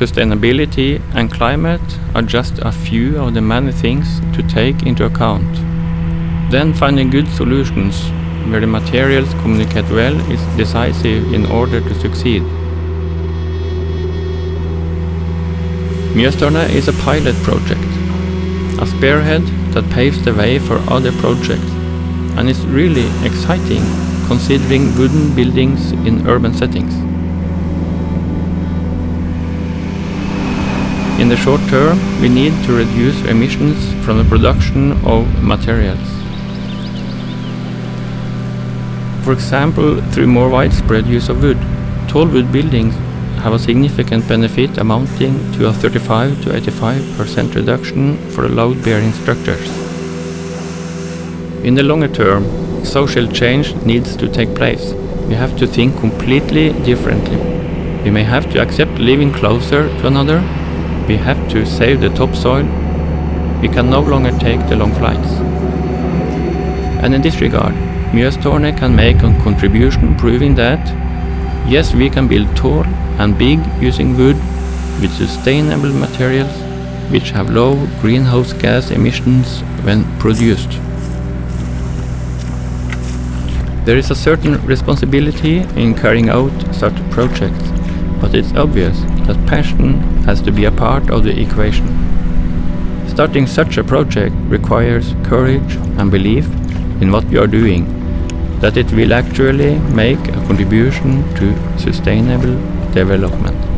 Sustainability and climate are just a few of the many things to take into account. Then finding good solutions where the materials communicate well is decisive in order to succeed. Mjøstårnet is a pilot project, a spearhead that paves the way for other projects, and is really exciting considering wooden buildings in urban settings. In the short term, we need to reduce emissions from the production of materials. For example, through more widespread use of wood, tall wood buildings have a significant benefit amounting to a 35 to 85% reduction for load-bearing structures. In the longer term, social change needs to take place. We have to think completely differently. We may have to accept living closer to another. We have to save the topsoil. We can no longer take the long flights. And in this regard, Mjøstårnet can make a contribution proving that yes, we can build tall and big using wood with sustainable materials which have low greenhouse gas emissions when produced. There is a certain responsibility in carrying out such projects, but it's obvious that passion has to be a part of the equation. Starting such a project requires courage and belief in what we are doing, that it will actually make a contribution to sustainable development.